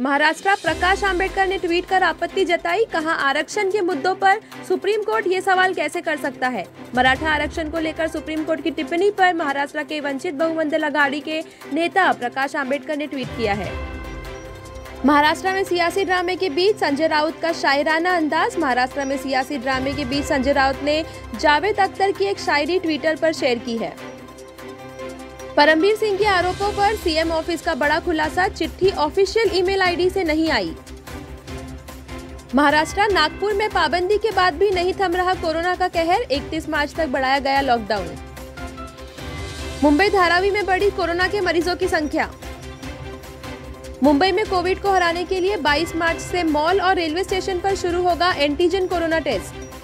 महाराष्ट्र प्रकाश आंबेडकर ने ट्वीट कर आपत्ति जताई, कहा, आरक्षण के मुद्दों पर सुप्रीम कोर्ट ये सवाल कैसे कर सकता है? मराठा आरक्षण को लेकर सुप्रीम कोर्ट की टिप्पणी पर महाराष्ट्र के वंचित बहुमंडल अघाड़ी के नेता प्रकाश आंबेडकर ने ट्वीट किया है। महाराष्ट्र में सियासी ड्रामे के बीच संजय राउत का शायराना अंदाज। महाराष्ट्र में सियासी ड्रामे के बीच संजय राउत ने जावेद अख्तर की एक शायरी ट्विटर पर शेयर की है। परमवीर सिंह के आरोपों पर सीएम ऑफ़िस का बड़ा खुलासा, चिट्ठी, ऑफिशियल ईमेल आईडी से नहीं आई। महाराष्ट्र, नागपुर में पाबंदी के बाद भी नहीं थम रहा कोरोना का कहर 31 मार्च तक बढ़ाया गया लॉकडाउन मुंबई धारावी में बढ़ी कोरोना के मरीजों की संख्या। मुंबई में कोविड को हराने के लिए 22 मार्च से मॉल और रेलवे स्टेशन पर शुरू होगा antigen corona test.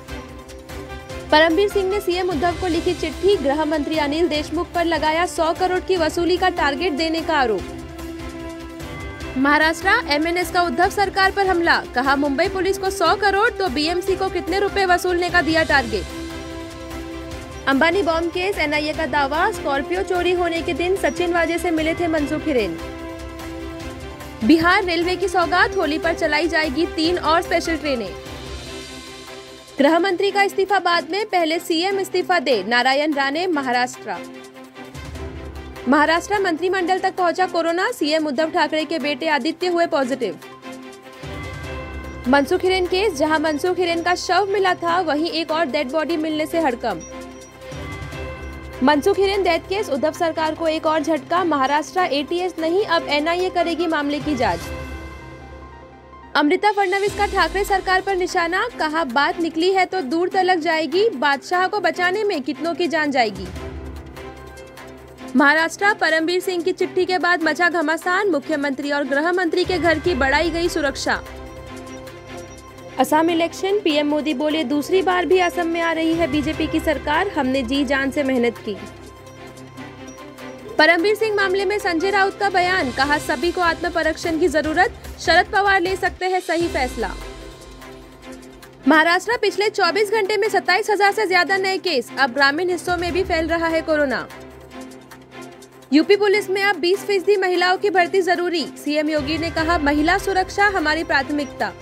Paramvir Singh ने सीएम उद्धव को लिखी चिट्ठी गृह मंत्री अनिल देशमुख पर लगाया 100 करोड़ की वसूली का टारगेट देने का आरोप। महाराष्ट्र एमएनएस का उद्धव सरकार पर हमला, कहा मुंबई पुलिस को 100 करोड़ तो बीएमसी को कितने रुपए वसूलने का दिया target. Ambani bomb case NIA का दावा, स्कॉर्पियो चोरी होने के दिन सचिन वाजे से मिले थे मनसुख हिरेन। बिहार रेलवे की सौगात, होली पर चलाई जाएगी तीन और स्पेशल ट्रेनें। गृह मंत्री का इस्तीफा बाद में पहले सीएम इस्तीफा दे नारायण राणे महाराष्ट्र। महाराष्ट्र मंत्रिमंडल तक पहुँचा कोरोना, सीएम उद्धव ठाकरे के बेटे आदित्य हुए पॉजिटिव। मनसुख हिरेन केस, जहाँ मनसुख हिरेन का शव मिला था, वहीं एक और डेड बॉडी मिलने से हड़कम मनसुख हिरेन डेथ केस, उद्धव सरकार को एक और झटका, महाराष्ट्र एटीएस नहीं, अब एनआईए करेगी मामले की जाँच। अमृता फडणवीस का ठाकरे सरकार पर निशाना, कहा बात निकली है तो दूर तलक जाएगी, बादशाह को बचाने में कितनों की जान जाएगी। महाराष्ट्र, परमवीर सिंह की चिट्ठी के बाद मचा घमासान, मुख्यमंत्री और गृह मंत्री के घर की बढ़ाई गई सुरक्षा। असम इलेक्शन, पीएम मोदी बोले, दूसरी बार भी असम में आ रही है बीजेपी की सरकार, हमने जी जान से मेहनत की। परमवीर सिंह मामले में संजय राउत का बयान, कहा सभी को आत्मपरीक्षण की ज़रूरत शरद पवार ले सकते हैं सही फैसला। महाराष्ट्र पिछले 24 घंटे में सत्ताईस हज़ार ऐसी ज़्यादा नए केस, अब ग्रामीण हिस्सों में भी फैल रहा है कोरोना। यूपी पुलिस में अब 20 फ़ीसदी महिलाओं की भर्ती ज़रूरी, सीएम योगी ने कहा, महिला सुरक्षा हमारी प्राथमिकता।